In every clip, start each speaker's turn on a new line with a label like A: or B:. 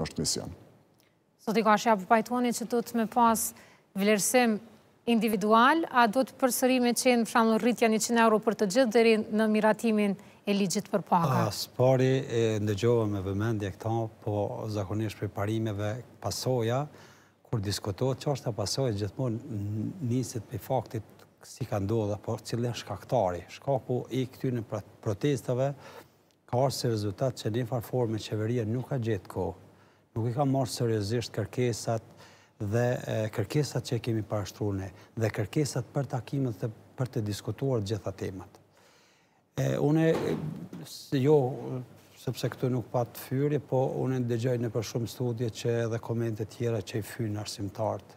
A: është mision.
B: Sot i ka shja pajtoheni që duhet me pas vlerësim individual, a duhet përsëri me qenë fsham rritja 100 euro për të gjithë dheri në miratimin e ligjit për paga?
C: Së pari, ndëgjove me vëmendje këta, po zakonisht prej parimeve pasoja, kur diskutohet çështja pasoja, gjithmonë niset prej faktit si ka ndodhe, po cili është shkaktari, shkaku i këtyne protestave, Ka ardh si rezultat që në një farë forme qeveria nuk ka gjetë kohë, nuk i ka marrë seriozisht kërkesat dhe kërkesat që i kemi parashtru ne dhe kërkesat për takime dhe për të diskutuar të gjitha temat. E, une, jo, sepse këtu nuk pat fyerje, po une dëgjoj nëpër shumë studio që edhe komente tjera që i fyejnë arsimtarët.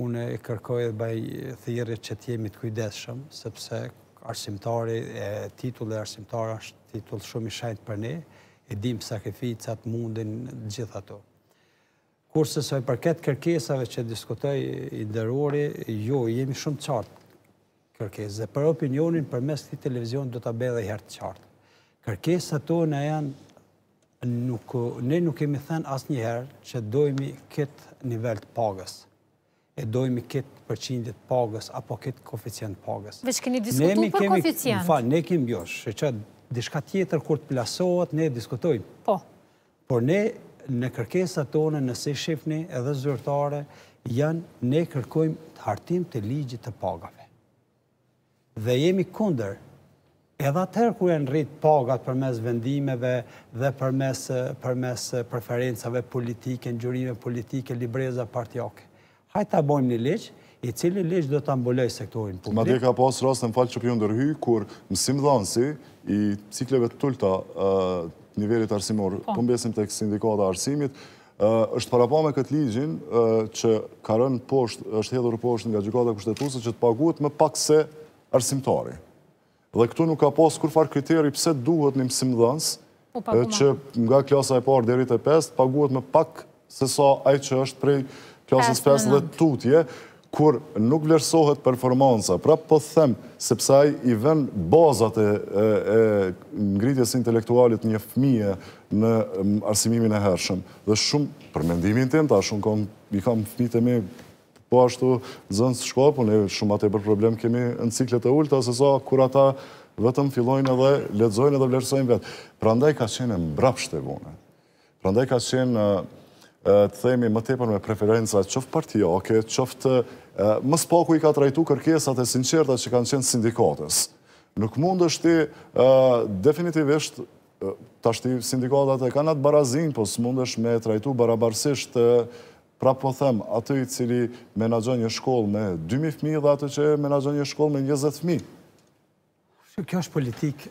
C: Unë i kërkoj dhe baj thirrje që të jemi të kujdesshëm, sepse arsimtari, titulli arsimtar është titull shumë i shenjtë për ne, i dimë sakrificat, mundin, gjithë ato. Kurse sa i përket kërkesave që diskutoj i nderuari, jo, jemi shumë qartë. kërkesë dhe për opinionin përmes këtij televizioni do ta bëj edhe një herë të qartë. Kërkesat tona janë, ne nuk kemi thënë asnjëherë që dojmë këtë nivel të pagës e dojmë këtë përqindje të pagës apo këtë koeficient pagës.
B: Veç keni diskutu për koeficient.
C: Më fal, ne kemi jo, shoqat diçka tjetër kur të plasohet ne diskutojmë.
B: Po.
C: Por ne në kërkesat tona nëse i shifni edhe zyrtare janë ne kërkojmë hartim të ligjit të pagave. Dhe jemi kundër edhe atëherë kur janë rrit pagat përmes vendimeve dhe përmes, përmes preferencave politike, ngjyrime politike, libreza partiake. Hajt ta bojm një ligj, i cili ligj do ta mbuloj sektorin publik.
A: Madje ka pas raste, më fal që po ju ndërhyj, kur mësimdhënësi i cikleve të ulëta të nivelit arsimor, po mbesim tek sindikata e arsimit, është parapa me këtë ligjin që ka rënë poshtë, është hedhur poshtë nga Gjykata Kushtetuese që të paguhet më pak se arsimtari. Dhe këtu nuk ka pas kurrfarë kriteri pse duhet një mësimdhënës që nga klasa e parë deri te e pesta paguhet më pak se sa ai që është prej klasës pesë dhe tutje, kur nuk vlerësohet performanca. Prapë po them, sepse ai i vën bazat e ngritjes intelektuale të një fëmije në arsimimin e hershëm. Dhe shumë, për mendimin tim tash, unë kam, i kam fëmijët e mi Po ashtu, nxënës Shkupi, ne shumë më tepër problem kemi në ciklet e ulëta, sesa kur ata vetëm fillojnë edhe, lexojnë edhe vlerësojnë vetë. Prandaj ka qenë e mbrapshtë e vune. Prandaj ka qenë, të themi, më tepër me preferenca qoftë partiake, qoftë, më së paku i ka trajtu kërkesat e sinqerta që kanë qenë sindikatës. Nuk mundesh ti, definitivisht, tashti sindikatat e kanë atë barazin, po s'mundesh me trajtu barabarësisht Pra po them, atë i cili menaxhon një shkollë me dy mijë fëmijë dhe atë që menaxhon një shkollë me njëzet fëmijë.
C: Kjo është politikë.